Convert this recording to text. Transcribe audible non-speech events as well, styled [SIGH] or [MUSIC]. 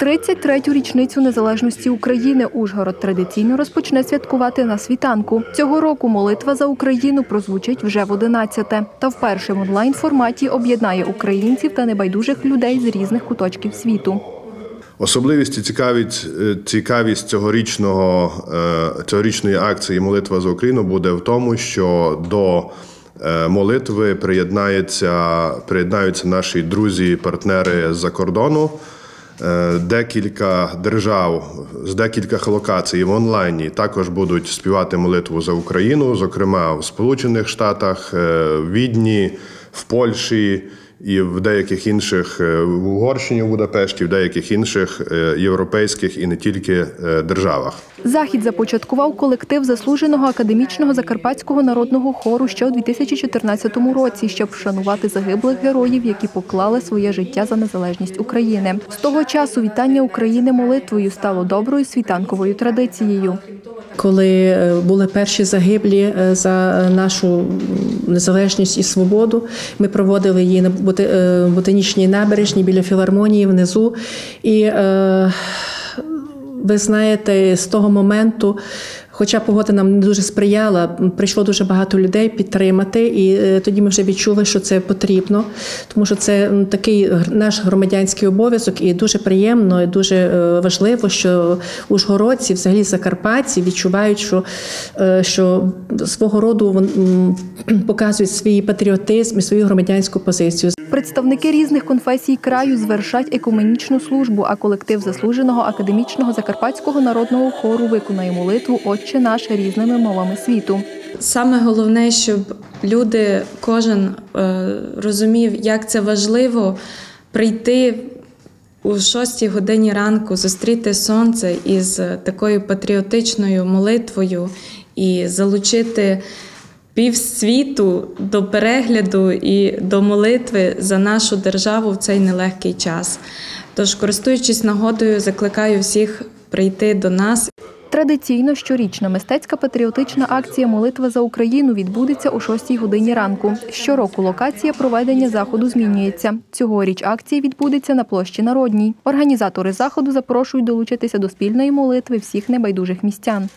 33-ю річницю незалежності України Ужгород традиційно розпочне святкувати на світанку. Цього року молитва за Україну прозвучить вже в 11-те. Та вперше в онлайн форматі об'єднає українців та небайдужих людей з різних куточків світу. Особливість і цікавість, е, цікавість цьогорічного, е, цьогорічної акції Молитва за Україну буде в тому, що до е, молитви приєднаються, приєднаються наші друзі, і партнери з-за кордону. Е, Декілька держав з декількох локацій в онлайні також будуть співати молитву за Україну, зокрема в Сполучених Штатах, е, в Відні, в Польщі і в деяких інших е, в Угорщині, в Будапешті, в деяких інших е, європейських і не тільки е, державах. Захід започаткував колектив заслуженого академічного закарпатського народного хору ще у 2014 році, щоб вшанувати загиблих героїв, які поклали своє життя за незалежність України. З того часу вітання України молитвою стало доброю світанковою традицією. Коли були перші загиблі за нашу незалежність і свободу, ми проводили її на е, ботанічній набережні біля філармонії внизу. І е, ви знаєте, з того моменту, хоча погода нам не дуже сприяла, прийшло дуже багато людей підтримати, і е, тоді ми вже відчули, що це потрібно, тому що це такий наш громадянський обов'язок, і дуже приємно, і дуже е, важливо, що ужгородці, взагалі закарпатці, відчувають, що, е, що свого роду [CLEARS THROAT] показують свій патріотизм і свою громадянську позицію. Представники різних конфесій краю звершать екуменічну службу, а колектив заслуженого академічного закарпатського народного хору виконає молитву Отче наш різними мовами світу. Саме головне, щоб люди, кожен е, розумів, як це важливо прийти у 6 годині ранку, зустріти сонце із такою патріотичною молитвою і залучити півсвіту до перегляду і до молитви за нашу державу в цей нелегкий час. Тож, користуючись нагодою, закликаю всіх прийти до нас Традиційно щорічна мистецька патріотична акція Молитва за Україну відбудеться о 6 годині ранку. Щороку локація проведення заходу змінюється. Цьогоріч акція відбудеться на площі Народній. Організатори заходу запрошують долучитися до спільної молитви всіх небайдужих містян.